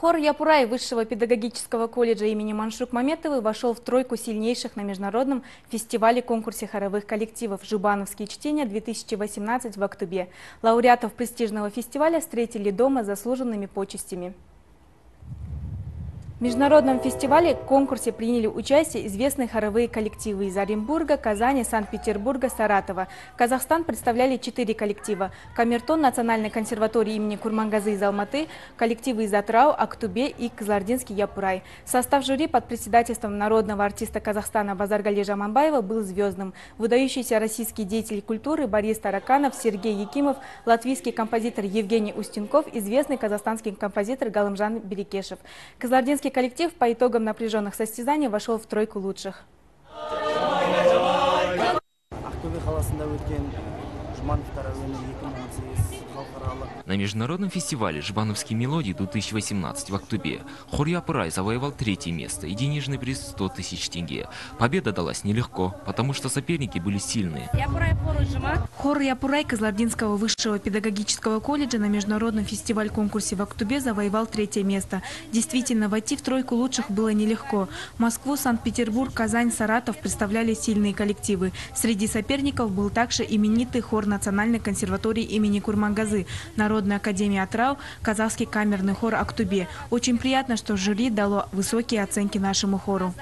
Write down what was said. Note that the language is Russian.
Хор Япурай Высшего педагогического колледжа имени Маншук Маметовой вошел в тройку сильнейших на международном фестивале-конкурсе хоровых коллективов «Жубановские чтения-2018» в Актубе. Лауреатов престижного фестиваля встретили дома заслуженными почестями. В международном фестивале конкурсе приняли участие известные хоровые коллективы из Оренбурга, Казани, Санкт-Петербурга, Саратова. Казахстан представляли четыре коллектива. Камертон Национальной консерватории имени Курмангазы из Алматы, коллективы из Атрау, Актубе и Казлардинский Япурай. Состав жюри под председательством народного артиста Казахстана Базаргали Жаманбаева был звездным. Выдающийся российский деятель культуры Борис Тараканов, Сергей Якимов, латвийский композитор Евгений Устенков, известный казахстанский композитор Галымжан Берекешев. Казлардинский коллектив по итогам напряженных состязаний вошел в тройку лучших. 2018 халықаралық На международном фестивале «Жбановские мелодии-2018» в Актубе Хорья Пырай завоевал третье место и денежный приз 100 тысяч тенге. Победа далась нелегко, потому что соперники были сильные. Хор Япурай Казлардинского высшего педагогического колледжа на международном фестиваль-конкурсе в Актубе завоевал третье место. Действительно, войти в тройку лучших было нелегко. Москву, Санкт-Петербург, Казань, Саратов представляли сильные коллективы. Среди соперников был также именитый хор Национальной консерватории имени Курмангазы, Народная академия Атрау, Казахский камерный хор Актубе. Очень приятно, что жюри дало высокие оценки нашему хору.